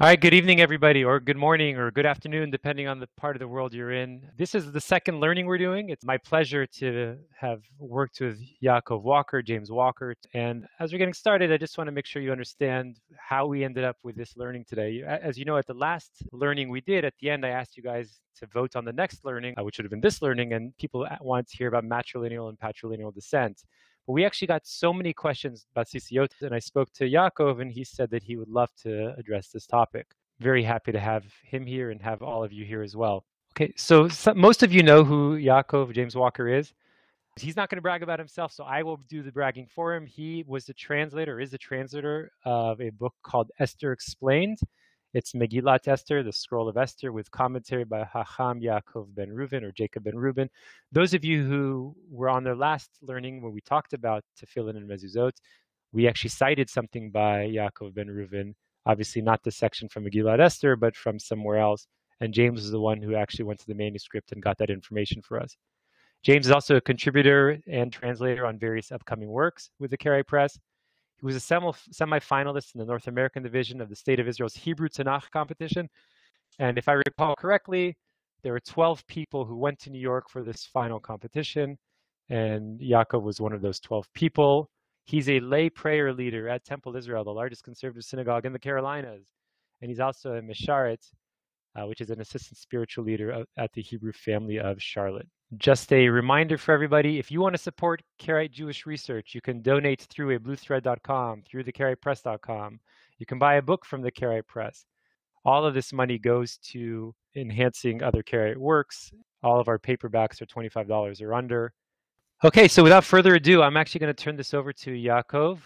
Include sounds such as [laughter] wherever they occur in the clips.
All right, good evening, everybody, or good morning, or good afternoon, depending on the part of the world you're in. This is the second learning we're doing. It's my pleasure to have worked with Yaakov Walker, James Walker. And as we're getting started, I just want to make sure you understand how we ended up with this learning today. As you know, at the last learning we did, at the end, I asked you guys to vote on the next learning, uh, which would have been this learning, and people wanted to hear about matrilineal and patrilineal descent. But we actually got so many questions about Sisiot, and I spoke to Yaakov, and he said that he would love to address this topic. Very happy to have him here and have all of you here as well. Okay, so, so most of you know who Yaakov James Walker is. He's not going to brag about himself, so I will do the bragging for him. He was the translator, is the translator of a book called Esther Explained. It's Megillat Esther, the Scroll of Esther, with commentary by Hacham Yaakov ben Reuven or Jacob ben Reuben. Those of you who were on their last learning when we talked about Tefillin and Mezuzot, we actually cited something by Yaakov ben Reuven, obviously not the section from Megillat Esther, but from somewhere else. And James was the one who actually went to the manuscript and got that information for us. James is also a contributor and translator on various upcoming works with the Karaite Press. He was a semi-finalist in the North American division of the State of Israel's Hebrew Tanakh competition. And if I recall correctly, there were 12 people who went to New York for this final competition. And Yaakov was one of those 12 people. He's a lay prayer leader at Temple Israel, the largest conservative synagogue in the Carolinas. And he's also a Mesharet, uh, which is an assistant spiritual leader at the Hebrew family of Charlotte. Just a reminder for everybody, if you want to support Karaite Jewish research, you can donate through a bluethread.com, through the KaraitePress.com. You can buy a book from the Karaite Press. All of this money goes to enhancing other Karaite works. All of our paperbacks are $25 or under. Okay, so without further ado, I'm actually going to turn this over to Yaakov.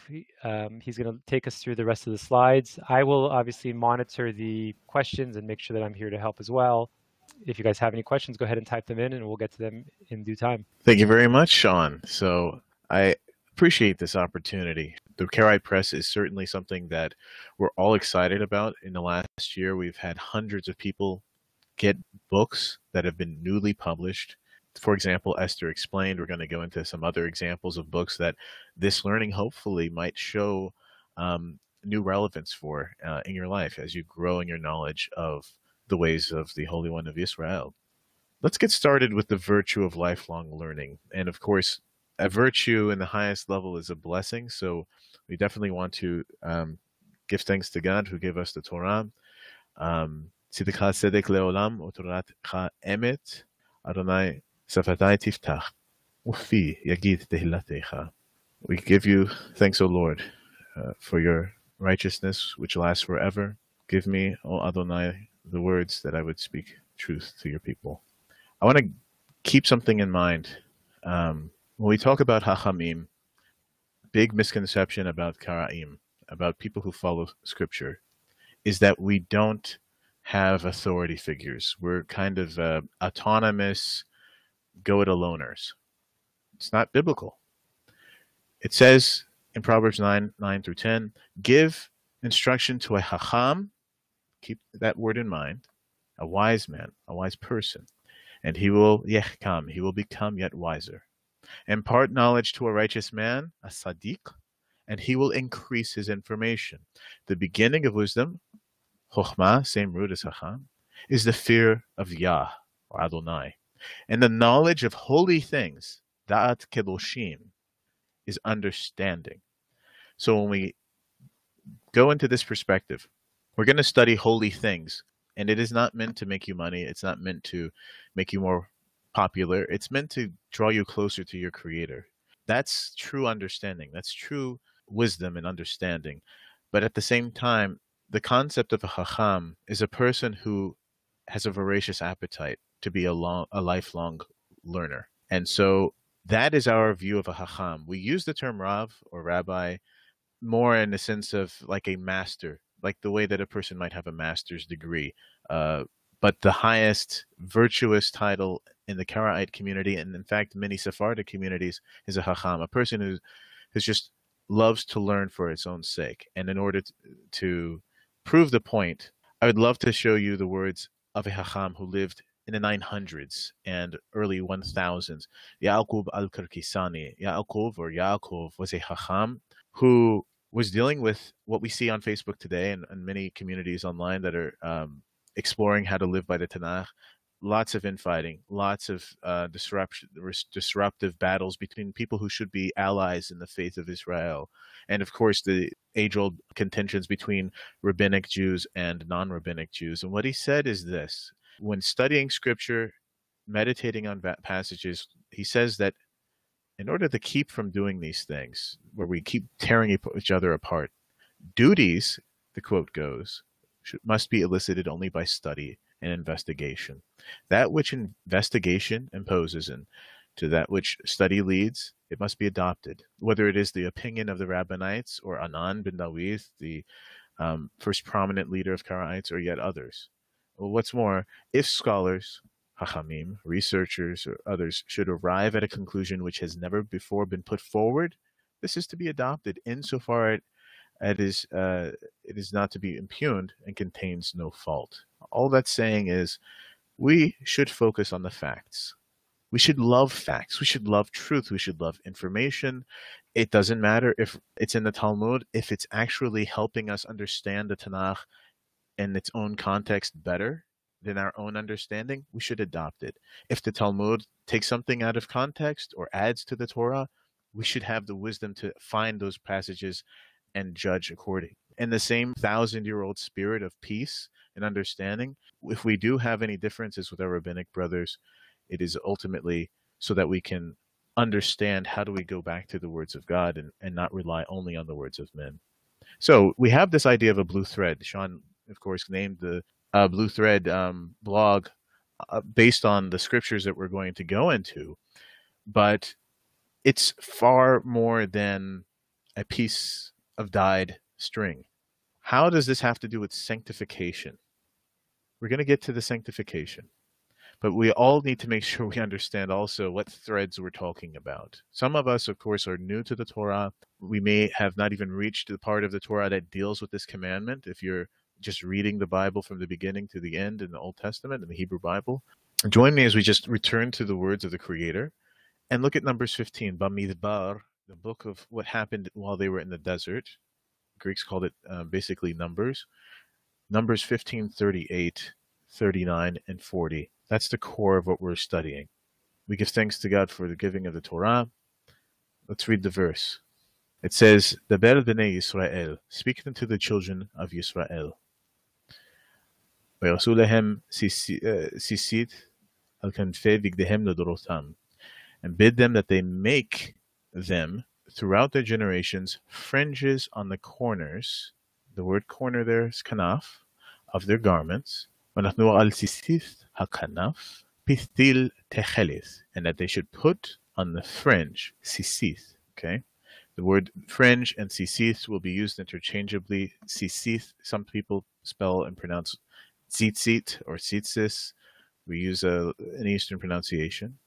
Um, he's going to take us through the rest of the slides. I will obviously monitor the questions and make sure that I'm here to help as well if you guys have any questions, go ahead and type them in and we'll get to them in due time. Thank you very much, Sean. So I appreciate this opportunity. The Karaite Press is certainly something that we're all excited about. In the last year, we've had hundreds of people get books that have been newly published. For example, Esther Explained. We're going to go into some other examples of books that this learning hopefully might show um, new relevance for uh, in your life as you grow in your knowledge of the ways of the Holy One of Israel. Let's get started with the virtue of lifelong learning. And of course, a virtue in the highest level is a blessing. So we definitely want to um, give thanks to God who gave us the Torah. Um, leolam emet Adonai tiftach ufi yagid tehilatecha. We give you thanks, O Lord, uh, for your righteousness which lasts forever. Give me, O Adonai, the words that I would speak truth to your people. I want to keep something in mind. Um, when we talk about Hachamim, big misconception about Karaim, about people who follow scripture, is that we don't have authority figures. We're kind of uh, autonomous, go it aloners. It's not biblical. It says in Proverbs 9, 9 through 10, give instruction to a Hacham keep that word in mind, a wise man, a wise person, and he will yechkam, he will become yet wiser. Impart knowledge to a righteous man, a sadiq, and he will increase his information. The beginning of wisdom, chokhmah, same root as hacham, is the fear of Yah, or Adonai. And the knowledge of holy things, da'at kedoshim, is understanding. So when we go into this perspective, we're going to study holy things, and it is not meant to make you money. It's not meant to make you more popular. It's meant to draw you closer to your creator. That's true understanding. That's true wisdom and understanding. But at the same time, the concept of a hacham is a person who has a voracious appetite to be a long, a lifelong learner. And so that is our view of a hacham. We use the term rav or rabbi more in the sense of like a master like the way that a person might have a master's degree. Uh, but the highest virtuous title in the Karaite community, and in fact many Sephardic communities, is a Hacham, a person who who just loves to learn for its own sake. And in order to, prove the point, I would love to show you the words of a Hacham who lived in the 900s and early 1000s. Yaakov al-Karkisani. Yaakov or Yaakov was a Hacham who was dealing with what we see on Facebook today and, and many communities online that are um, exploring how to live by the Tanakh. Lots of infighting, lots of uh, disruption, disruptive battles between people who should be allies in the faith of Israel, and of course the age-old contentions between rabbinic Jews and non-rabbinic Jews. And what he said is this: when studying Scripture, meditating on passages, he says that in order to keep from doing these things, where we keep tearing each other apart, duties, the quote goes, should, must be elicited only by study and investigation. That which investigation imposes and to that which study leads, it must be adopted, whether it is the opinion of the Rabbinites or Anan bin Dawid, the um, first prominent leader of Karaites, or yet others. Well, what's more, if scholars Hachamim, researchers, or others should arrive at a conclusion which has never before been put forward, this is to be adopted insofar it, it is uh, it is not to be impugned and contains no fault. All that's saying is we should focus on the facts. We should love facts. We should love truth. We should love information. It doesn't matter if it's in the Talmud, if it's actually helping us understand the Tanakh in its own context better, than our own understanding, we should adopt it. If the Talmud takes something out of context or adds to the Torah, we should have the wisdom to find those passages and judge according. In the same thousand year old spirit of peace and understanding, if we do have any differences with our rabbinic brothers, it is ultimately so that we can understand how do we go back to the words of God and, and not rely only on the words of men. So we have this idea of a blue thread. Sean, of course, named the uh, Blue Thread um, blog uh, based on the scriptures that we're going to go into, but it's far more than a piece of dyed string. How does this have to do with sanctification? We're going to get to the sanctification, but we all need to make [laughs] sure we understand also what threads we're talking about. Some of us, of course, are new to the Torah. We may have not even reached the part of the Torah that deals with this commandment. If you're just reading the Bible from the beginning to the end in the Old Testament, in the Hebrew Bible. Join me as we just return to the words of the Creator and look at Numbers 15, Bamidbar, the book of what happened while they were in the desert. Greeks called it uh, basically Numbers. Numbers 15, 38, 39, and 40. That's the core of what we're studying. We give thanks to God for the giving of the Torah. Let's read the verse. It says, "The b'nei Yisrael, speak unto the children of Yisrael and bid them that they make them throughout their generations fringes on the corners, the word corner there is kanaf, of their garments, and that they should put on the fringe, sisith, okay? The word fringe and sisith will be used interchangeably. Sisith, some people spell and pronounce tzitzit or tzitzis. We use a, an Eastern pronunciation.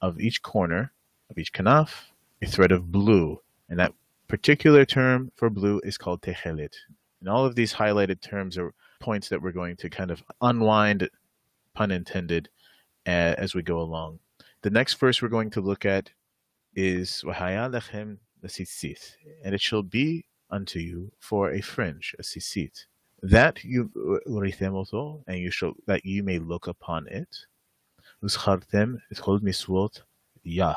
Of each corner, of each kanaf, a thread of blue. And that particular term for blue is called tehelit. And all of these highlighted terms are points that we're going to kind of unwind, pun intended, as we go along. The next verse we're going to look at is Wahaya lechem and it shall be unto you for a fringe, a sisit that you urithemoto, oh, and you shall that you may look upon it. Et kol miswot Yah.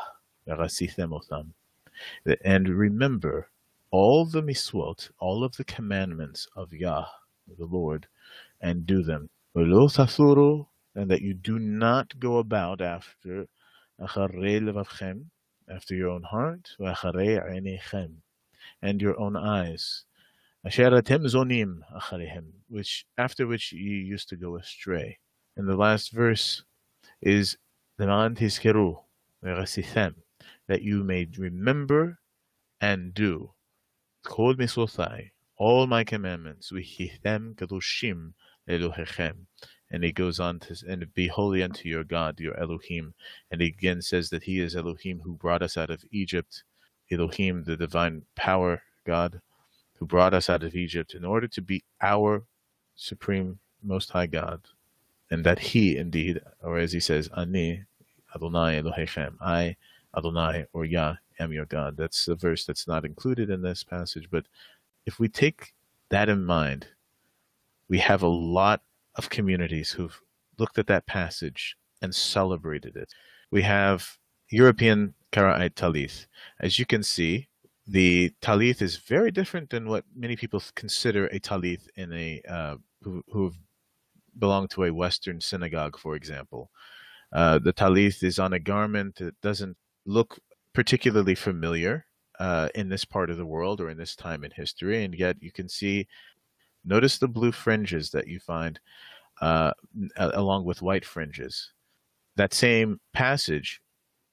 And remember all the miswot, all of the commandments of Yah, the Lord, and do them. And that you do not go about after after your own heart, and your own eyes which after which you used to go astray. And the last verse is that you may remember and do kol miswotai, all my commandments, and he goes on to and be holy unto your God, your Elohim. And he again says that he is Elohim who brought us out of Egypt, Elohim, the divine power, God, who brought us out of Egypt in order to be our supreme most high God. And that he indeed, or as he says, Ani Adonai Elohechem, I Adonai or Yah am your God. That's a verse that's not included in this passage, but if we take that in mind, we have a lot of communities who've looked at that passage and celebrated it. We have European Karaite Talith. As you can see, the Talith is very different than what many people consider a Talith in a uh, who, who belong to a Western synagogue, for example. Uh, the Talith is on a garment that doesn't look particularly familiar uh, in this part of the world or in this time in history, and yet you can see, notice the blue fringes that you find uh, along with white fringes. That same passage,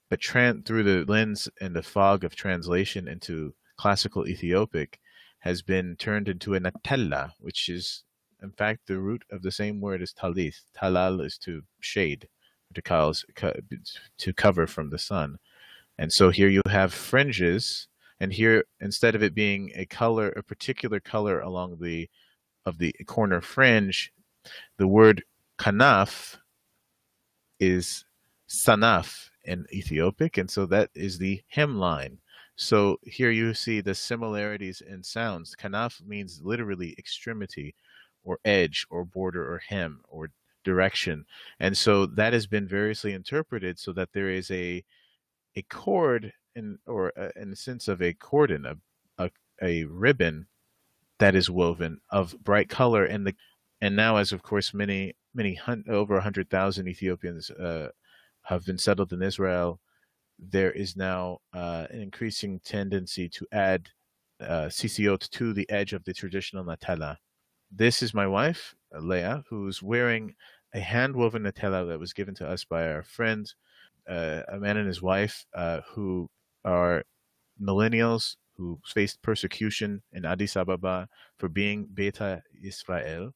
but tran- through the lens and the fog of translation into classical Ethiopic, has been turned into a natella, which is in fact the root of the same word as talith. Talal is to shade, to, cause, to cover from the sun. And so here you have fringes, and here instead of it being a color, a particular color along the of the corner fringe, the word kanaf is sanaf in Ethiopic, and so that is the hemline. So here you see the similarities in sounds. Kanaf means literally extremity, or edge, or border, or hem, or direction, and so that has been variously interpreted so that there is a a cord in or uh, in the sense of a cordon, a, a a ribbon that is woven of bright color, and the and now, as of course many many hun- over a hundred thousand Ethiopians uh, have been settled in Israel, there is now uh, an increasing tendency to add uh, sisiot to the edge of the traditional natela. This is my wife, Leah, who's wearing a hand woven natela that was given to us by our friend, uh, a man and his wife, uh, who are millennials who faced persecution in Addis Ababa for being Beta Israel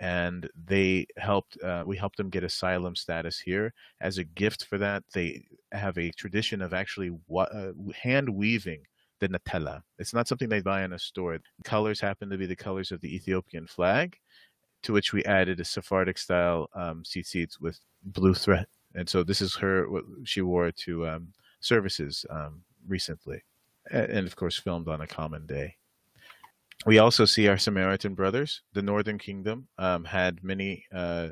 and they helped uh, we helped them get asylum status here as a gift for that. They have a tradition of actually uh, hand weaving the natela it's not something they buy in a store. Colors happen to be the colors of the ethiopian flag to which we added a sephardic style um, seats with blue thread. And so this is her what she wore to um, services um, recently and of course filmed on a common day we also see our Samaritan brothers. The northern kingdom um, had many uh,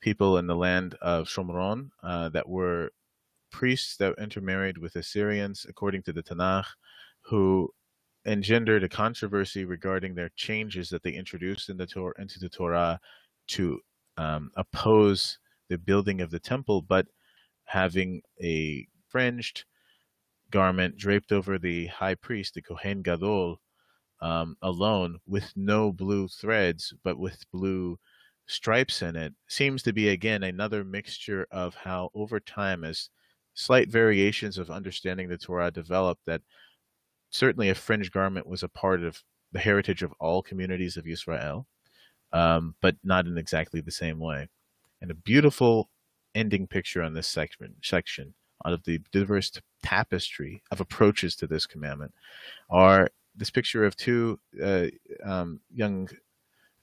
people in the land of Shomron uh, that were priests that intermarried with Assyrians, according to the Tanakh, who engendered a controversy regarding their changes that they introduced in the into the Torah to um, oppose the building of the temple, but having a fringed garment draped over the high priest, the Kohen Gadol, um, alone with no blue threads, but with blue stripes in it, seems to be again another mixture of how over time, as slight variations of understanding the Torah developed, that certainly a fringe garment was a part of the heritage of all communities of Israel, um, but not in exactly the same way. And a beautiful ending picture on this section, section out of the diverse tapestry of approaches to this commandment are this picture of two uh, um, young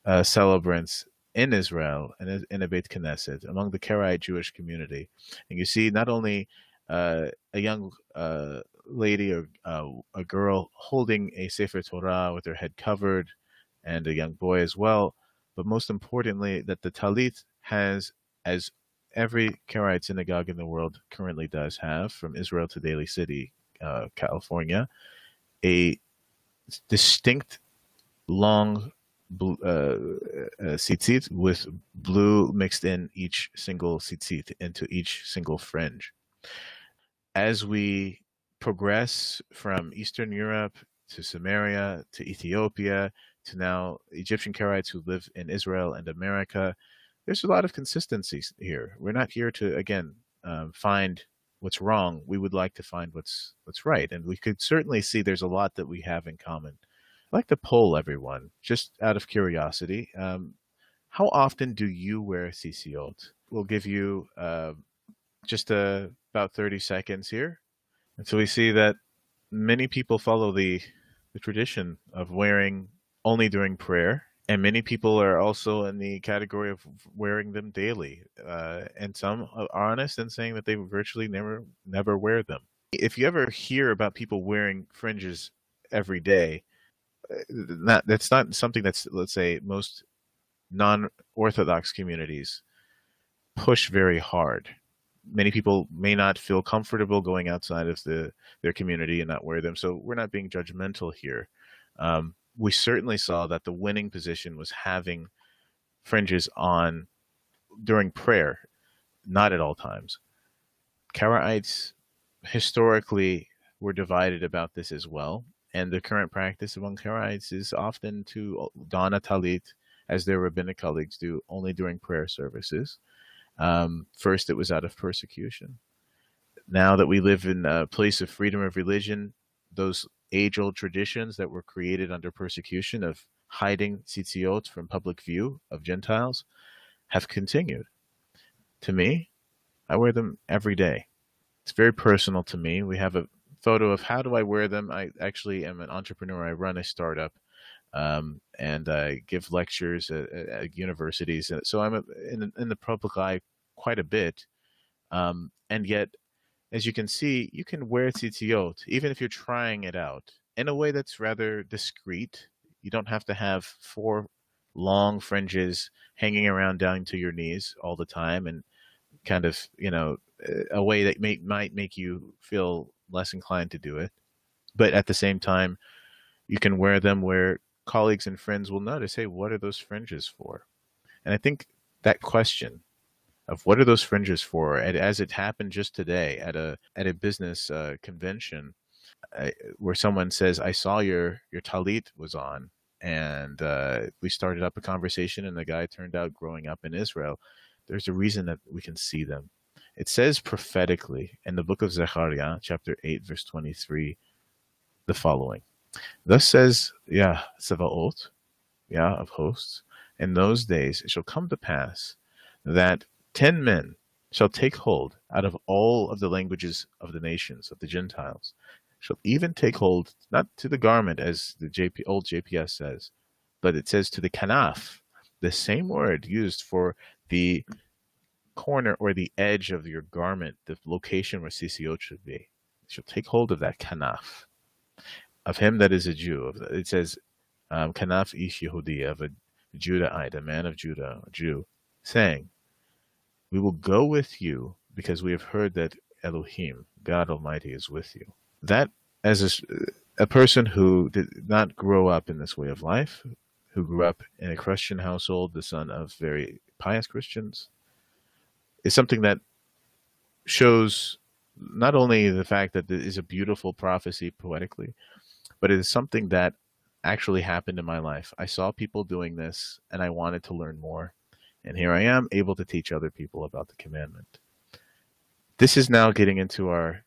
uh, celebrants in Israel and in a Beit Knesset among the Karaite Jewish community, and you see not only uh, a young uh, lady or uh, a girl holding a Sefer Torah with her head covered, and a young boy as well, but most importantly that the Talit has, as every Karaite synagogue in the world currently does have, from Israel to Daly City, uh, California, a distinct long uh, uh, tzitzit with blue mixed in each single tzitzit into each single fringe. As we progress from Eastern Europe to Samaria to Ethiopia to now Egyptian Karaites who live in Israel and America, there's a lot of consistencies here. We're not here to again um, find what's wrong, we would like to find what's what's right, and we could certainly see there's a lot that we have in common. I'd like to poll everyone, just out of curiosity. Um, how often do you wear sisiot? We'll give you uh, just uh, about 30 seconds here. And so we see that many people follow the, the tradition of wearing only during prayer and many people are also in the category of wearing them daily uh, and some are honest in saying that they virtually never never wear them if you ever hear about people wearing fringes every day not that's not something that's let's say most non-orthodox communities push very hard. Many people may not feel comfortable going outside of the their community and not wear them. So we're not being judgmental here. Um, we certainly saw that the winning position was having fringes on during prayer, not at all times. Karaites historically were divided about this as well. And the current practice among Karaites is often to don a talit, as their rabbinic colleagues do, only during prayer services. Um, first, it was out of persecution. Now that we live in a place of freedom of religion, those age old traditions that were created under persecution of hiding tzitziot from public view of Gentiles have continued. To me, I wear them every day. It's very personal to me. We have a photo of how do I wear them. I actually am an entrepreneur. I run a startup um, and I give lectures at, at universities. So I'm in, in, the public eye quite a bit. Um, and yet, as you can see, you can wear tzitziot even if you're trying it out in a way that's rather discreet. You don't have to have four long fringes hanging around down to your knees all the time and kind of, you know, a way that may, might make you feel less inclined to do it. But at the same time, you can wear them where colleagues and friends will notice, hey, what are those fringes for? And I think that question of what are those fringes for, and as it happened just today at a at a business uh, convention, where someone says, "I saw your your talit was on," and uh, we started up a conversation, and the guy turned out growing up in Israel. There's a reason that we can see them. It says prophetically in the book of Zechariah, chapter 8, verse 23, the following. Thus says Yah Sevaot, Yah of hosts, in those days it shall come to pass that ten men shall take hold out of all of the languages of the nations, of the Gentiles, shall even take hold, not to the garment as the JP, old JPS says, but it says to the kanaf, the same word used for the corner or the edge of your garment, the location where tzitziot should be. Shall take hold of that kanaf, of him that is a Jew. It says, um, kanaf ish Yehudi, of a Judahite, a man of Judah, a Jew, saying, We will go with you because we have heard that Elohim, God Almighty, is with you. That, as a, a person who did not grow up in this way of life, who grew up in a Christian household, the son of very pious Christians, is something that shows not only the fact that it is a beautiful prophecy poetically, but it is something that actually happened in my life. I saw people doing this and I wanted to learn more. And here I am able to teach other people about the commandment. This is now getting into our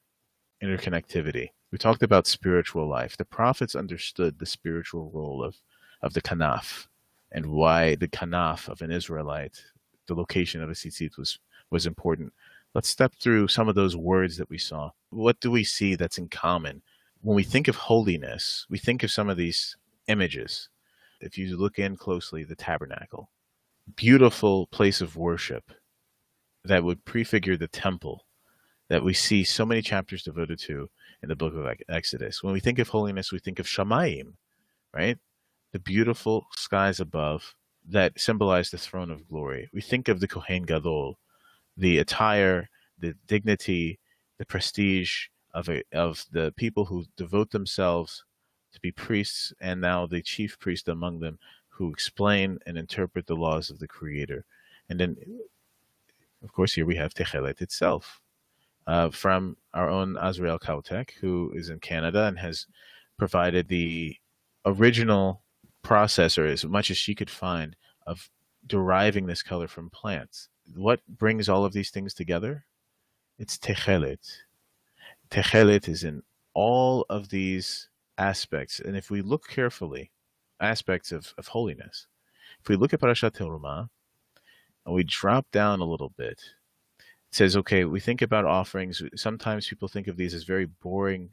interconnectivity. We talked about spiritual life. The prophets understood the spiritual role of, of the kanaf and why the kanaf of an Israelite, the location of a tzitzit was was important. Let's step through some of those words that we saw. What do we see that's in common? When we think of holiness, we think of some of these images. If you look in closely, the tabernacle, beautiful place of worship that would prefigure the temple that we see so many chapters devoted to in the book of Exodus. When we think of holiness, we think of Shamayim, right? The beautiful skies above that symbolize the throne of glory. We think of the Kohen Gadol, the attire, the dignity, the prestige of a, of the people who devote themselves to be priests, and now the chief priest among them, who explain and interpret the laws of the Creator. And then, of course, here we have Techelet itself, uh, from our own Azrael Kautek, who is in Canada and has provided the original processor as much as she could find of deriving this color from plants what brings all of these things together? It's Techelet. Techelet is in all of these aspects. And if we look carefully, aspects of, of holiness, if we look at Parashat Terumah and we drop down a little bit, it says, okay, we think about offerings. Sometimes people think of these as very boring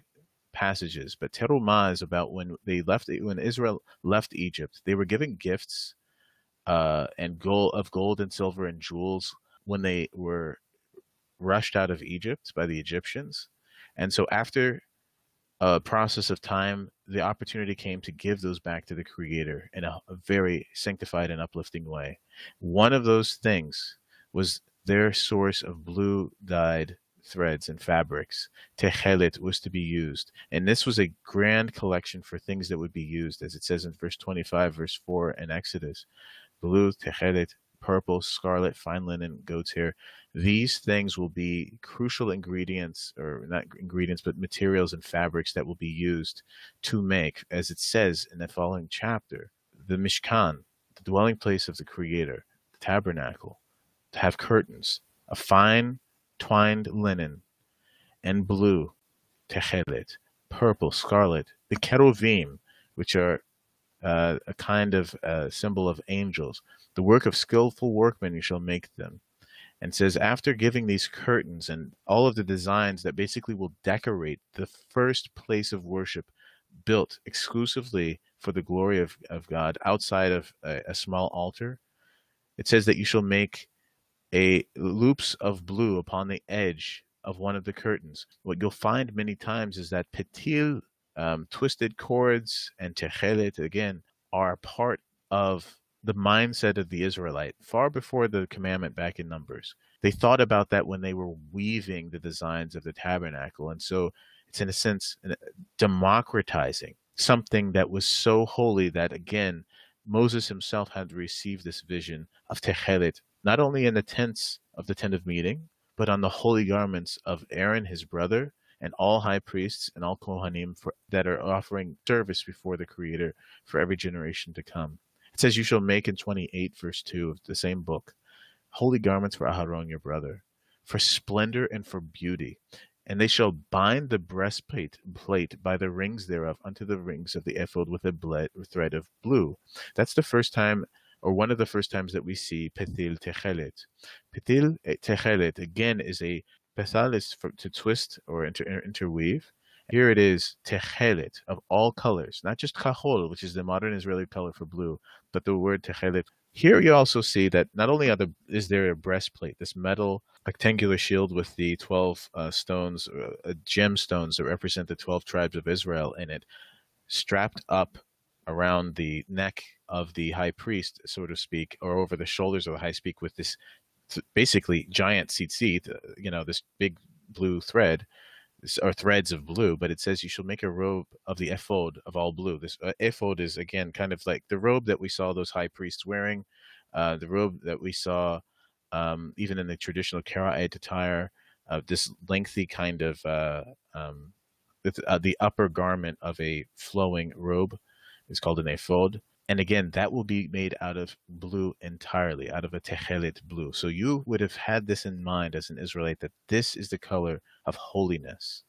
passages, but Terumah is about when they left, when Israel left Egypt, they were given gifts uh, and gold of gold and silver and jewels when they were rushed out of Egypt by the Egyptians. And so after a process of time, the opportunity came to give those back to the Creator in a, a very sanctified and uplifting way. One of those things was their source of blue dyed threads and fabrics. Techelet was to be used. And this was a grand collection for things that would be used, as it says in verse 25, verse 4 in Exodus. Blue, techelet, purple, scarlet, fine linen, goat's hair. These things will be crucial ingredients, or not ingredients, but materials and fabrics that will be used to make, as it says in the following chapter, the Mishkan, the dwelling place of the Creator, the tabernacle, to have curtains, a fine twined linen, and blue, techelet, purple, scarlet, the cheruvim, which are uh, a kind of uh, symbol of angels. The work of skillful workmen you shall make them. And says, after giving these curtains and all of the designs that basically will decorate the first place of worship built exclusively for the glory of, of God outside of a, a small altar, it says that you shall make a loops of blue upon the edge of one of the curtains. What you'll find many times is that petil, um, twisted cords, and techelet, again, are part of the mindset of the Israelite far before the commandment back in Numbers. They thought about that when they were weaving the designs of the tabernacle. And so it's, in a sense, democratizing something that was so holy that, again, Moses himself had received this vision of Techelet not only in the tents of the tent of meeting, but on the holy garments of Aaron his brother, and all high priests and all Kohanim for, that are offering service before the Creator for every generation to come. It says, You shall make in 28, verse 2 of the same book, holy garments for Aharon your brother, for splendor and for beauty. And they shall bind the breastplate plate by the rings thereof unto the rings of the ephod with a thread of blue. That's the first time or one of the first times that we see Petil Techelet. Petil Techelet, again, is a Pethal is for, to twist or inter, interweave. Here it is Techelet of all colors, not just kahol, which is the modern Israeli color for blue, but the word Techelet. Here you also see that not only are the, is there a breastplate, this metal rectangular shield with the 12 uh, stones, uh, gemstones that represent the 12 tribes of Israel in it, strapped up around the neck of the high priest, so to speak, or over the shoulders of the high speak with this basically giant tzitzit, uh, you know, this big blue thread or threads of blue, but it says you shall make a robe of the ephod of all blue. This uh, ephod is again kind of like the robe that we saw those high priests wearing, uh, the robe that we saw um, even in the traditional Karaite attire, uh, this lengthy kind of uh, um, uh, the upper garment of a flowing robe is called an ephod. And again, that will be made out of blue entirely, out of a techelet blue. So you would have had this in mind as an Israelite that this is the color of holiness.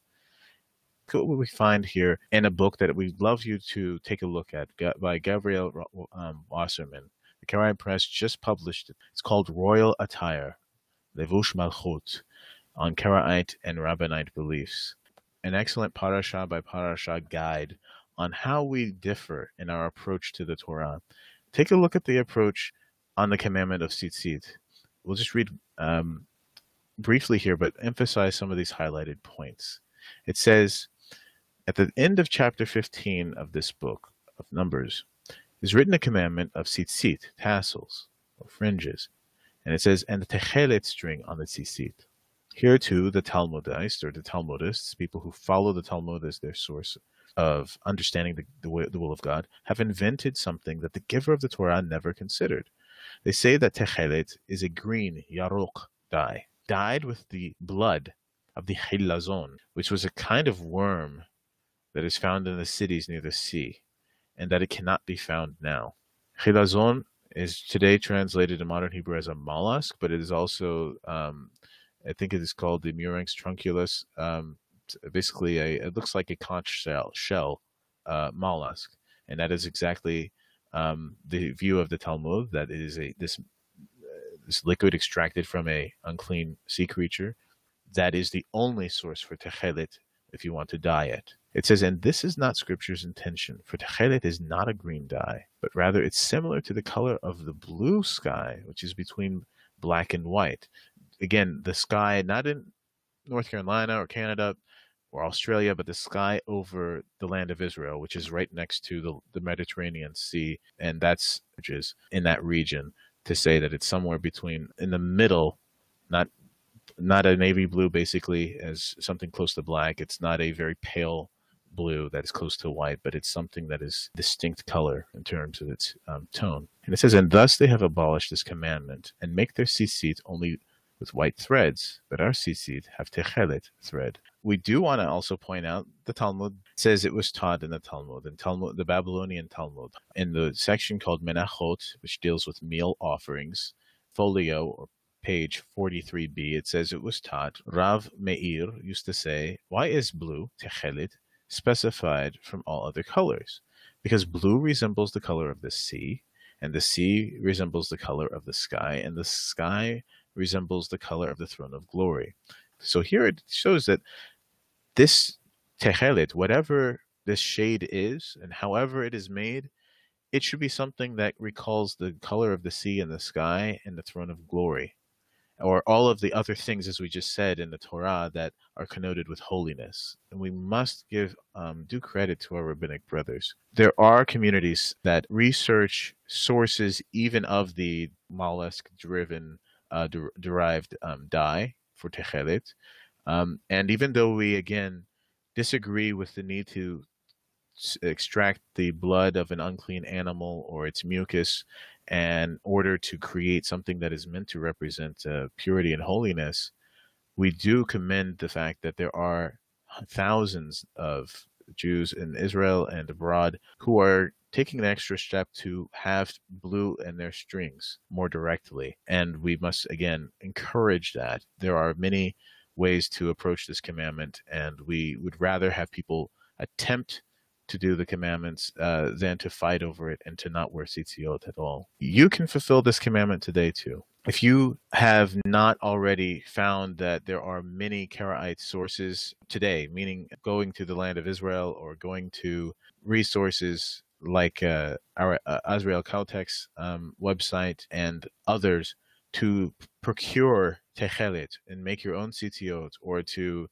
What we find here in a book that we'd love you to take a look at by Gabriel um, Wasserman. The Karaite Press just published it. It's called Royal Attire, Levush Malchut, on Karaite and Rabbinite beliefs. An excellent parasha by parasha guide on how we differ in our approach to the Torah. Take a look at the approach on the commandment of tzitzit. We'll just read um, briefly here, but emphasize some of these highlighted points. It says, at the end of chapter 15 of this book of Numbers, is written a commandment of tzitzit, tassels, or fringes. And it says, and the techelet string on the tzitzit. Here too, the Talmudists or the Talmudists, people who follow the Talmud as their source of understanding the, the, way, the will of God have invented something that the giver of the Torah never considered. They say that techelet is a green yarok dye, dyed with the blood of the chilazon, which was a kind of worm that is found in the cities near the sea, and that it cannot be found now. Chilazon is today translated in modern Hebrew as a mollusk, but it is also, um, I think it is called the Murex trunculus, um, basically a it looks like a conch shell shell uh, mollusk, and that is exactly um, the view of the Talmud that it is a this uh, this liquid extracted from a unclean sea creature that is the only source for techelet if you want to dye it. It says, and this is not scripture's intention, for techelet is not a green dye, but rather it's similar to the color of the blue sky, which is between black and white. Again, the sky, not in North Carolina or Canada, or Australia, but the sky over the land of Israel, which is right next to the, the Mediterranean Sea, and that's which is in that region to say that it's somewhere between in the middle, not not a navy blue basically as something close to black. It's not a very pale blue that is close to white, but it's something that is distinct color in terms of its um, tone. And it says, and thus they have abolished this commandment and make their tzitzit only with white threads, but our tzitzit have techelet thread. We do want to also point out the Talmud says it was taught in the Talmud, in Talmud, the Babylonian Talmud, in the section called Menachot, which deals with meal offerings, folio or page 43b, it says it was taught. Rav Meir used to say, Why is blue, techelit, specified from all other colors? Because blue resembles the color of the sea, and the sea resembles the color of the sky, and the sky resembles the color of the throne of glory. So here it shows that this techelit, whatever this shade is, and however it is made, it should be something that recalls the color of the sea and the sky and the throne of glory or all of the other things, as we just said in the Torah, that are connoted with holiness. And we must give um, due credit to our rabbinic brothers. There are communities that research sources even of the mollusk driven, uh, de- derived um, dye for techelet. Um, and even though we, again, disagree with the need to extract the blood of an unclean animal or its mucus in order to create something that is meant to represent uh, purity and holiness, we do commend the fact that there are thousands of Jews in Israel and abroad who are taking an extra step to have blue in their strings more directly. And we must, again, encourage that. There are many ways to approach this commandment, and we would rather have people attempt to do the commandments uh, than to fight over it and to not wear tzitziot at all. You can fulfill this commandment today too. If you have not already found that there are many Karaite sources today, meaning going to the land of Israel or going to resources like uh, our uh, Caltech's um, website and others to procure techelet and make your own tzitziot or to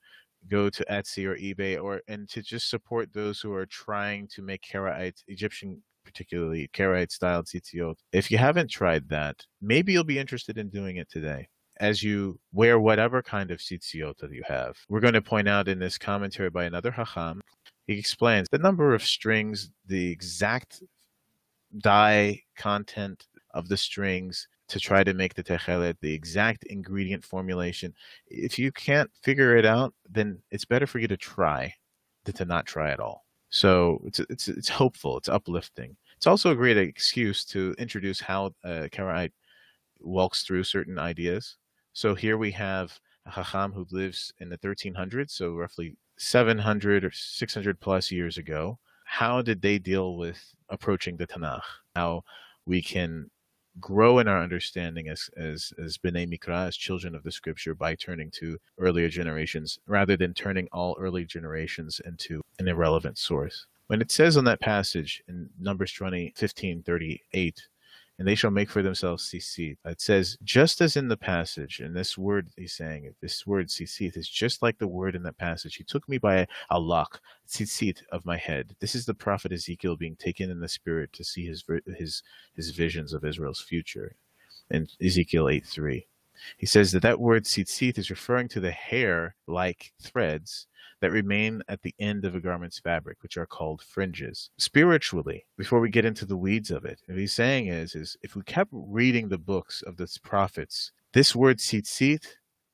go to Etsy or eBay or and to just support those who are trying to make Karaite Egyptian particularly Karaite styled tzitziot. If you haven't tried that, maybe you'll be interested in doing it today. As you wear whatever kind of tzitziot that you have. We're going to point out in this commentary by another Hacham, he explains the number of strings, the exact dye content of the strings, to try to make the techelet, the exact ingredient formulation. If you can't figure it out, then it's better for you to try than to not try at all. So it's it's it's hopeful, it's uplifting. It's also a great excuse to introduce how uh, Karaite walks through certain ideas. So here we have a Chacham who lives in the 1300s, so roughly 700 or 600 plus years ago. How did they deal with approaching the Tanakh? How we can grow in our understanding as as as bnei mikra, as children of the scripture, by turning to earlier generations, rather than turning all early generations into an irrelevant source. When it says on that passage in Numbers 20, 15, 38, and they shall make for themselves tzitzit. It says, just as in the passage, and this word he's saying, this word tzitzit is just like the word in that passage. He took me by a lock, tzitzit of my head. This is the prophet Ezekiel being taken in the spirit to see his his his visions of Israel's future, in Ezekiel eight three. He says that that word tzitzit is referring to the hair like threads that remain at the end of a garment's fabric, which are called fringes. Spiritually, before we get into the weeds of it, what he's saying is, is if we kept reading the books of the prophets, this word tzitzit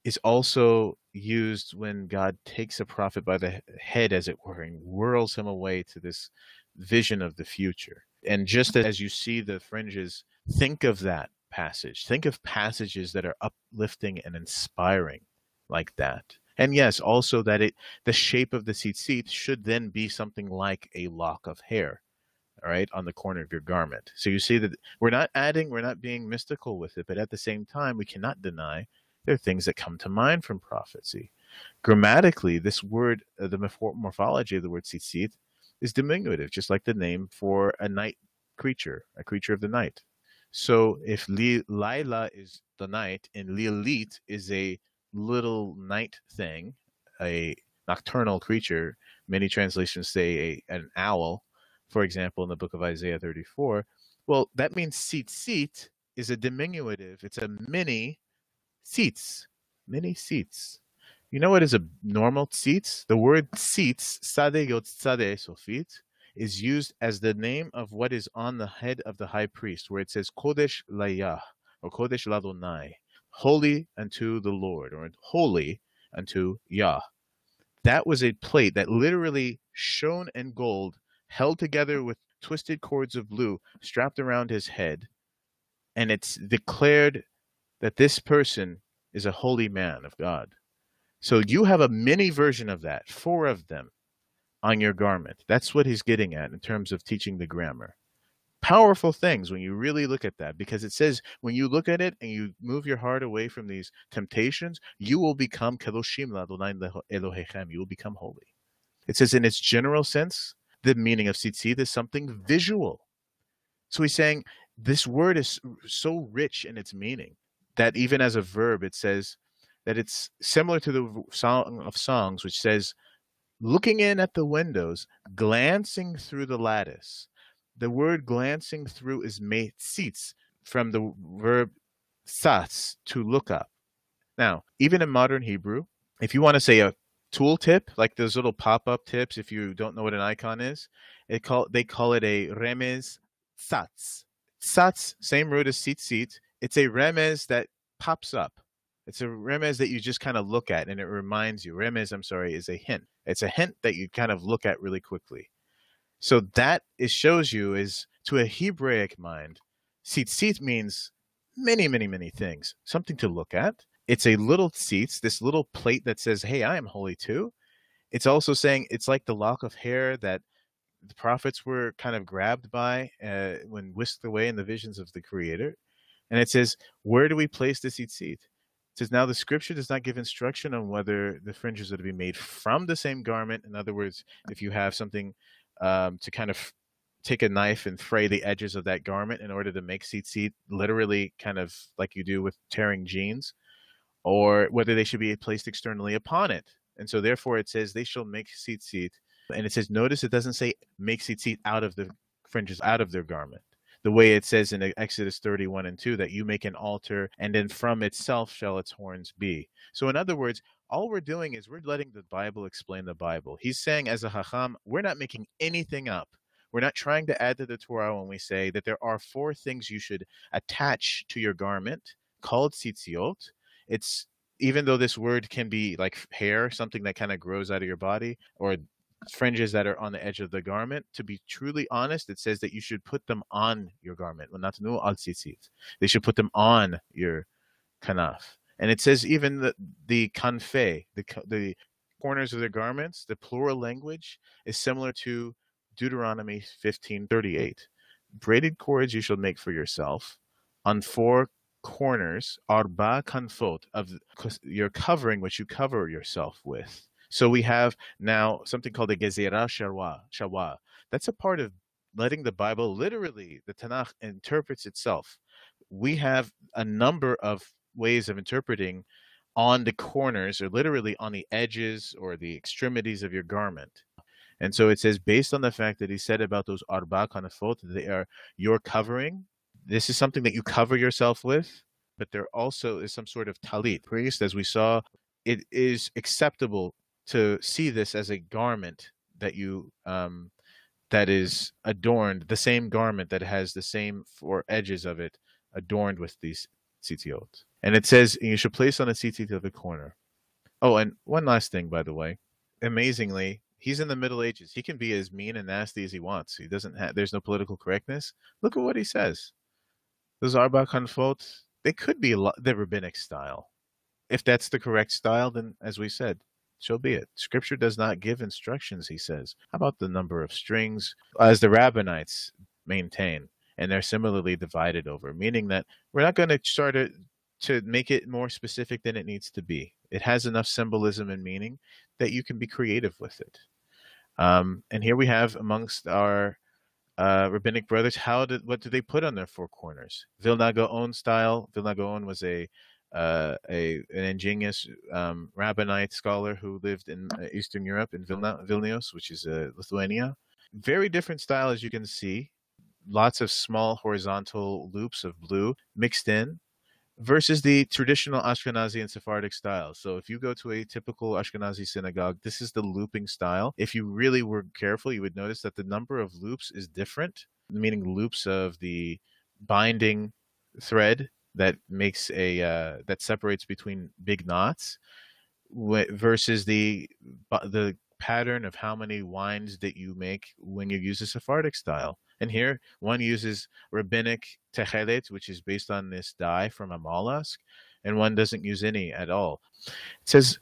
is also used when God takes a prophet by the head, as it were, and whirls him away to this vision of the future. And just as you see the fringes, think of that passage. Think of passages that are uplifting and inspiring like that. And yes, also that it the shape of the tzitzit should then be something like a lock of hair, all right, on the corner of your garment. So you see that we're not adding, we're not being mystical with it, but at the same time, we cannot deny there are things that come to mind from prophecy. Grammatically, this word, uh, the morphology of the word tzitzit, is diminutive, just like the name for a night creature, a creature of the night. So if Li- Lila is the night and Lilit is a little night thing, a nocturnal creature. Many translations say a, an owl, for example, in the book of Isaiah 34. Well, that means seat seat is a diminutive. It's a mini seats, mini seats. You know what is a normal seats? The word seats, sade yot sade sofit, is used as the name of what is on the head of the high priest, where it says Kodesh Layah or Kodesh Ladonai, holy unto the Lord, or holy unto Yah. That was a plate that literally shone in gold, held together with twisted cords of blue, strapped around his head, and it's declared that this person is a holy man of God. So you have a mini version of that, four of them on your garment. That's what he's getting at in terms of teaching the grammar. Powerful things when you really look at that, because it says when you look at it and you move your heart away from these temptations, you will become kedoshim Elohechem. You will become holy. It says in its general sense, the meaning of tzitzit is something visual. So he's saying this word is so rich in its meaning that even as a verb, it says that it's similar to the Song of Songs, which says looking in at the windows, glancing through the lattice. The word glancing through is metzitz from the verb sats, to look up. Now, even in modern Hebrew, if you want to say a tool tip, like those little pop-up tips, if you don't know what an icon is, it call they call it a remez sats. Sats, same root as seat. It's a remez that pops up. It's a remez that you just kind of look at and it reminds you. Remez, I'm sorry, is a hint. It's a hint that you kind of look at really quickly. So that it shows you is to a Hebraic mind, tzitzit means many, many, many things. Something to look at. It's a little tzitz, this little plate that says, "Hey, I am holy too." It's also saying it's like the lock of hair that the prophets were kind of grabbed by uh, when whisked away in the visions of the Creator. And it says, "Where do we place this tzitzit?" It says now the scripture does not give instruction on whether the fringes are to be made from the same garment. In other words, if you have something um, to kind of take a knife and fray the edges of that garment in order to make tzitzit, literally kind of like you do with tearing jeans, or whether they should be placed externally upon it. And so therefore it says they shall make tzitzit. And it says, notice it doesn't say make tzitzit out of the fringes, out of their garment the way it says in Exodus 31 and 2 that you make an altar and then from itself shall its horns be. So, in other words, all we're doing is we're letting the Bible explain the Bible. He's saying, as a Hacham, we're not making anything up. We're not trying to add to the Torah when we say that there are four things you should attach to your garment called tzitziot. It's even though this word can be like hair, something that kind of grows out of your body, or fringes that are on the edge of the garment. To be truly honest, it says that you should put them on your garment. They should put them on your kanaf. And it says even the the kanfe, the the corners of their garments, the plural language is similar to Deuteronomy 15:38. Braided cords you shall make for yourself on four corners, arba kanfot of your covering which you cover yourself with. So we have now something called the Gezerah Shawa. Shawa. That's a part of letting the Bible literally, the Tanakh interprets itself. We have a number of ways of interpreting on the corners or literally on the edges or the extremities of your garment. And so it says, based on the fact that he said about those arba kanafot, they are your covering. This is something that you cover yourself with, but there also is some sort of talit. Priest, as we saw, it is acceptable to see this as a garment that you um, that is adorned, the same garment that has the same four edges of it adorned with these tzitziot. And it says you should place on a tzitzit of the corner. Oh, and one last thing, by the way. Amazingly, he's in the Middle Ages. He can be as mean and nasty as he wants. He doesn't have. There's no political correctness. Look at what he says. Those Arba Kanfot, they could be the rabbinic style. If that's the correct style, then as we said, so be it. Scripture does not give instructions, he says, How about the number of strings, as the rabbinites maintain, and they're similarly divided over, meaning that we're not going to start to, to make it more specific than it needs to be. It has enough symbolism and meaning that you can be creative with it. Um, and here we have amongst our uh, rabbinic brothers, how did what do they put on their four corners? Vilna Gaon style. Vilna Gaon was a uh, a an ingenious um, rabbinite scholar who lived in uh, Eastern Europe in Vilna, Vilnius, which is uh, Lithuania. Very different style, as you can see. Lots of small horizontal loops of blue mixed in versus the traditional Ashkenazi and Sephardic style. So if you go to a typical Ashkenazi synagogue, this is the looping style. If you really were careful, you would notice that the number of loops is different, meaning loops of the binding thread that makes a uh, that separates between big knots versus the the pattern of how many winds that you make when you use a Sephardic style. And here one uses rabbinic techelet, which is based on this dye from a mollusk, and one doesn't use any at all. It says,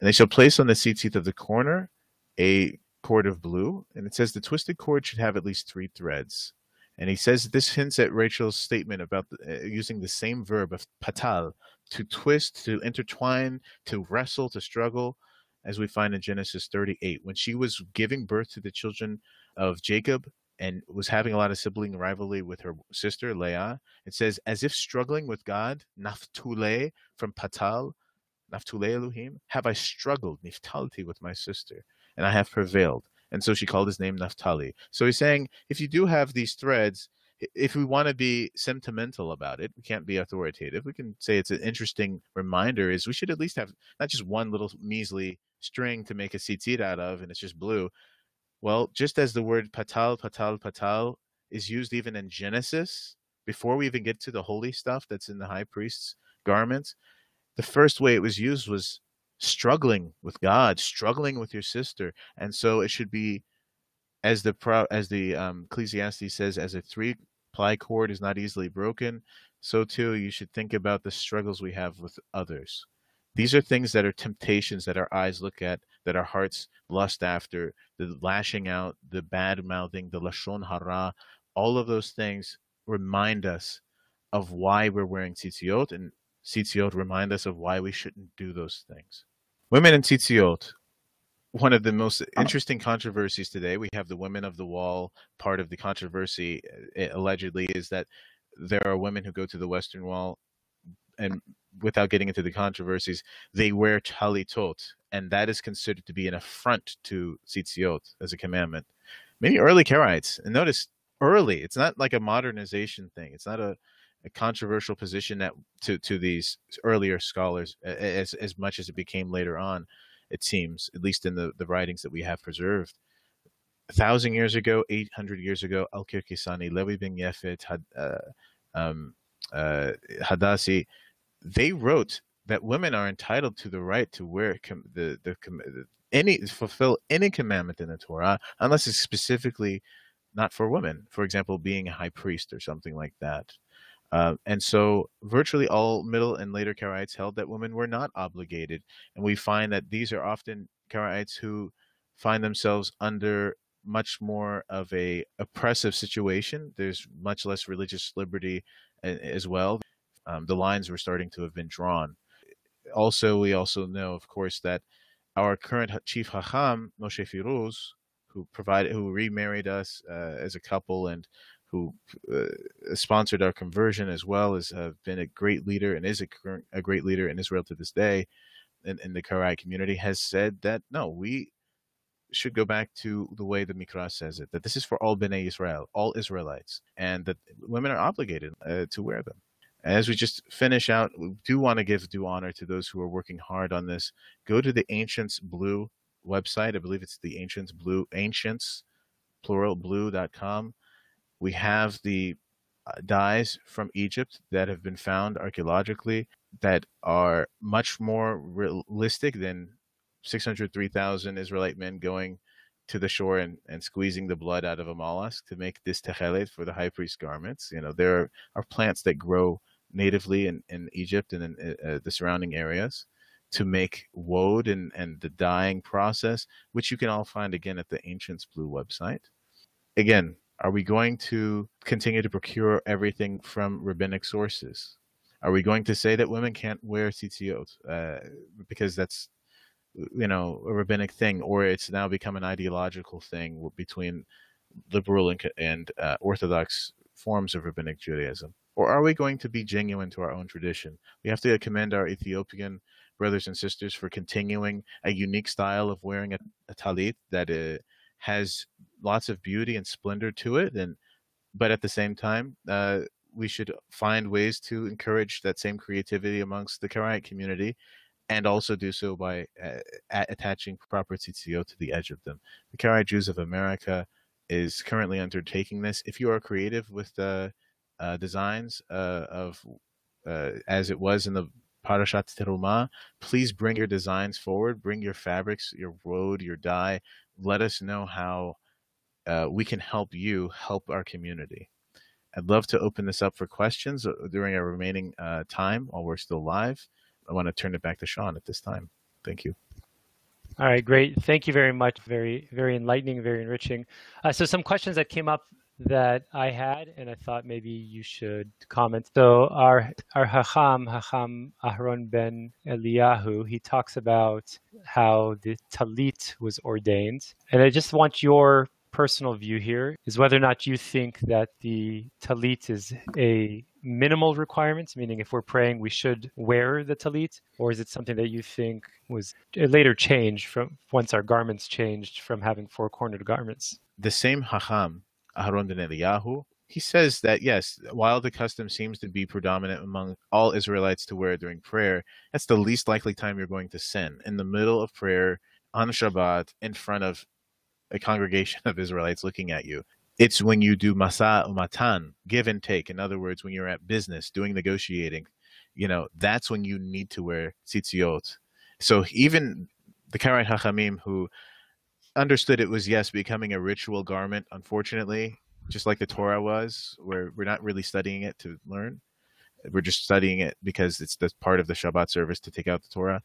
and they shall place on the tzitzit of the corner a cord of blue, and it says the twisted cord should have at least three threads. And he says this hints at Rachel's statement about the, uh, using the same verb of patal, to twist, to intertwine, to wrestle, to struggle, as we find in Genesis 38. When she was giving birth to the children of Jacob and was having a lot of sibling rivalry with her sister Leah, it says, as if struggling with God, naftule from patal, naftule Elohim, have I struggled, niftalti, with my sister, and I have prevailed. And so she called his name Naphtali. So he's saying if you do have these threads, if we want to be sentimental about it, we can't be authoritative. We can say it's an interesting reminder is we should at least have not just one little measly string to make a tzitzit out of and it's just blue. Well, just as the word patal, patal, patal is used even in Genesis, before we even get to the holy stuff that's in the high priest's garments, the first way it was used was struggling with God, struggling with your sister, and so it should be as the as the um, Ecclesiastes says, as a three ply cord is not easily broken, so too you should think about the struggles we have with others. These are things that are temptations that our eyes look at, that our hearts lust after, the lashing out, the bad mouthing, the lashon hara, all of those things remind us of why we're wearing tzitziot and Tzitziot remind us of why we shouldn't do those things. Women in Tzitziot, one of the most interesting controversies today, we have the Women of the Wall. Part of the controversy, eh, allegedly, is that there are women who go to the Western Wall and without getting into the controversies, they wear talitot, and that is considered to be an affront to tzitziot as a commandment. Many early Karaites, and notice early, it's not like a modernization thing. It's not a a controversial position that to to these earlier scholars as as much as it became later on it seems at least in the the writings that we have preserved a thousand years ago 800 years ago al-kirkisani levi ben yefet had, uh, um, uh, hadassi they wrote that women are entitled to the right to wear com- the, the, any fulfill any commandment in the torah unless it's specifically not for women for example being a high priest or something like that uh, and so, virtually all middle and later Karaites held that women were not obligated. And we find that these are often Karaites who find themselves under much more of a oppressive situation. There's much less religious liberty as well. Um, the lines were starting to have been drawn. Also, we also know, of course, that our current chief Hacham, Moshe Firrouz, who provided, who remarried us uh, as a couple and who uh, sponsored our conversion as well as uh, been a great leader and is a, a great leader in Israel to this day in, in the Karai community, has said that no, we should go back to the way the Mikra says it, that this is for all Bnei Israel, all Israelites, and that women are obligated uh, to wear them. As we just finish out, we do want to give due honor to those who are working hard on this. Go to the Ancients Blue website. I believe it's the Ancients Blue, Ancients, plural, blue.com we have the uh, dyes from Egypt that have been found archaeologically that are much more realistic than 603,000 Israelite men going to the shore and, and squeezing the blood out of a mollusk to make this techelet for the high priest garments. You know, there are plants that grow natively in, in Egypt and in uh, the surrounding areas to make woad and, and the dyeing process, which you can all find again at the Ancients Blue website. Again, are we going to continue to procure everything from rabbinic sources? Are we going to say that women can't wear tzitziot uh, because that's you know a rabbinic thing, or it's now become an ideological thing between liberal and, and uh, orthodox forms of rabbinic Judaism? Or are we going to be genuine to our own tradition? We have to commend our Ethiopian brothers and sisters for continuing a unique style of wearing a, a talit that uh, has lots of beauty and splendor to it. And but at the same time, uh, we should find ways to encourage that same creativity amongst the Karaite community and also do so by uh, attaching proper tzitzit to the edge of them. The Karaite Jews of America is currently undertaking this. If you are creative with the uh, designs uh, of uh, as it was in the Parashat Teruma, please bring your designs forward, bring your fabrics, your woad, your dye. Let us know how uh, we can help you help our community. I'd love to open this up for questions uh, during our remaining uh, time while we're still live. I want to turn it back to Sean at this time. Thank you. All right, great. Thank you very much. Very, very enlightening, very enriching. Uh, so, some questions that came up that I had, and I thought maybe you should comment. So, our our Hacham, Hacham Ahron ben Eliyahu, he talks about how the Talit was ordained, and I just want your personal view here is whether or not you think that the talit is a minimal requirement, meaning if we're praying, we should wear the talit, or is it something that you think was later changed from once our garments changed from having four cornered garments? The same Hacham, Aharon ben Eliyahu, he says that yes, while the custom seems to be predominant among all Israelites to wear during prayer, that's the least likely time you're going to sin. In the middle of prayer on Shabbat, in front of a congregation [laughs] of Israelites looking at you. It's when you do masa umatan, give and take. In other words, when you're at business, doing negotiating, you know, that's when you need to wear tzitziot. So even the Karaite Hachamim who understood it was, yes, becoming a ritual garment, unfortunately, just like the Torah was, where we're not really studying it to learn. We're just studying it because it's the part of the Shabbat service to take out the Torah.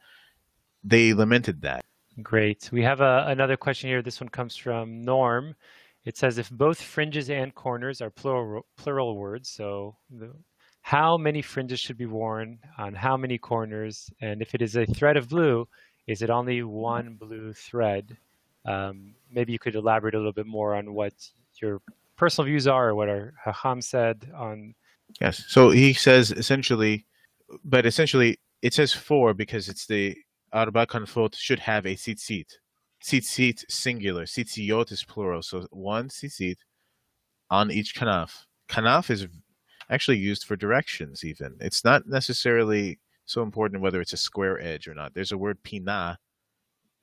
They lamented that. Great. We have a, another question here. This one comes from Norm. It says if both fringes and corners are plural plural words, so the, how many fringes should be worn on how many corners, and if it is a thread of blue, is it only one blue thread? Um, maybe you could elaborate a little bit more on what your personal views are, or what our Hacham said on. Yes. So he says essentially, but essentially it says four because it's the Arba Kanfot should have a tzitzit. Tzitzit singular. Tzitziot is plural. So one tzitzit on each kanaf. Kanaf is actually used for directions even. It's not necessarily so important whether it's a square edge or not. There's a word pina,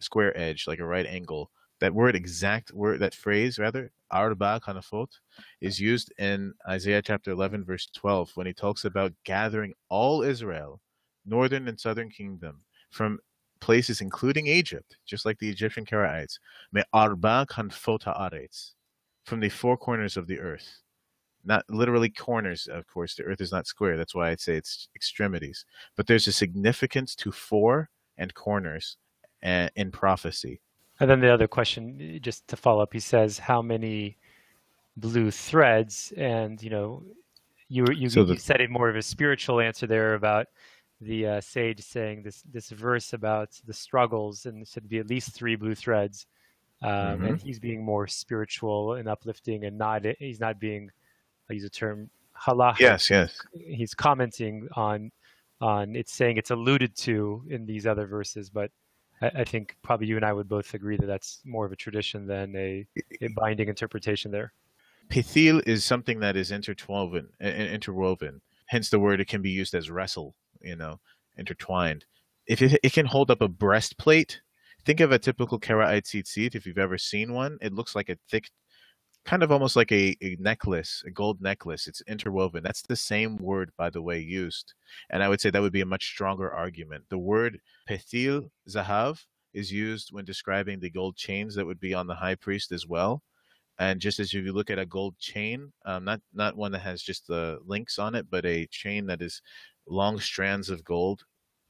square edge, like a right angle. That word exact word, that phrase rather, arba kanafot, is used in Isaiah chapter 11 verse 12 when he talks about gathering all Israel, northern and southern kingdom, from places including Egypt, just like the Egyptian Karaites, me arba kanfota aretz, from the four corners of the earth. Not literally corners, of course. The earth is not square. That's why I'd say it's extremities. But there's a significance to four and corners in prophecy. And then the other question, just to follow up, he says, how many blue threads? And, you know, you, you, so the, you said it more of a spiritual answer there about the uh, sage saying this this verse about the struggles and it should be at least three blue threads um, mm-hmm. and he's being more spiritual and uplifting and not he's not being I use a term halach yes yes he's commenting on on it's saying it's alluded to in these other verses but I, I think probably you and I would both agree that that's more of a tradition than a, a binding interpretation there Pithil is something that is interwoven interwoven hence the word it can be used as wrestle you know, intertwined. If it, it can hold up a breastplate, think of a typical Karaite tzitzit. If you've ever seen one, it looks like a thick, kind of almost like a, a necklace, a gold necklace. It's interwoven. That's the same word, by the way, used. And I would say that would be a much stronger argument. The word pethil zahav is used when describing the gold chains that would be on the high priest as well. And just as if you look at a gold chain, um, not not one that has just the links on it, but a chain that is long strands of gold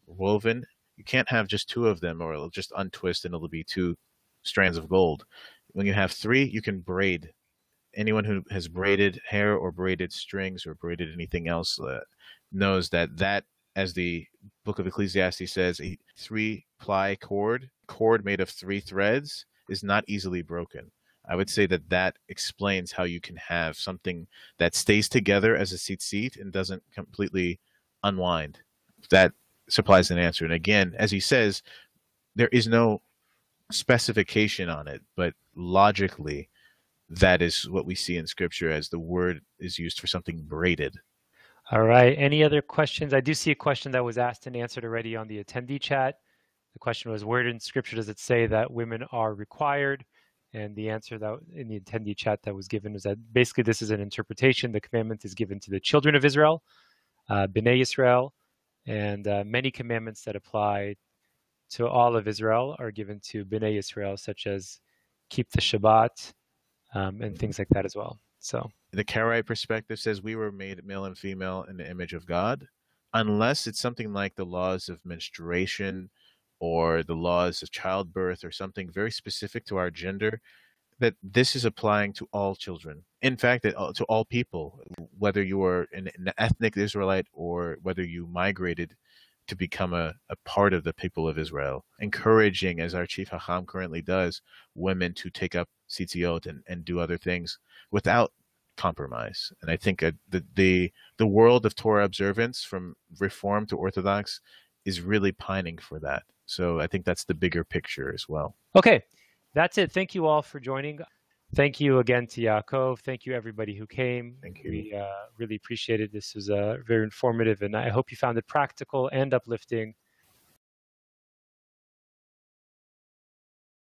woven. You can't have just two of them, or it'll just untwist and it'll be two strands of gold. When you have three, you can braid. Anyone who has braided hair or braided strings or braided anything else uh, knows that that, as the book of Ecclesiastes says, a three ply cord, cord made of three threads, is not easily broken. I would say that that explains how you can have something that stays together as a tzitzit and doesn't completely unwind. That supplies an answer. And again, as he says, there is no specification on it, but logically, that is what we see in scripture as the word is used for something braided. All right. Any other questions? I do see a question that was asked and answered already on the attendee chat. The question was, where in scripture does it say that women are required? And the answer that in the attendee chat that was given was that basically this is an interpretation. The commandment is given to the children of Israel, uh, Bnei Israel, and uh, many commandments that apply to all of Israel are given to Bnei Israel, such as keep the Shabbat um, and things like that as well. So the Karaite perspective says we were made male and female in the image of God, unless it's something like the laws of menstruation or the laws of childbirth or something very specific to our gender that this is applying to all children. In fact uh, to all people whether you are an, ethnic israelite or whether you migrated to become a, a part of the people of israel. Encouraging as our chief hacham currently does women to take up tzitziot and, and do other things without compromise and i think uh, the, the the world of torah observance from reform to orthodox is really pining for that so I think that's the bigger picture as well. Okay, that's it. Thank you all for joining. Thank you again to Yaakov. Thank you everybody who came. Thank you. We uh, really appreciate it. This was uh, very informative, and I hope you found it practical and uplifting.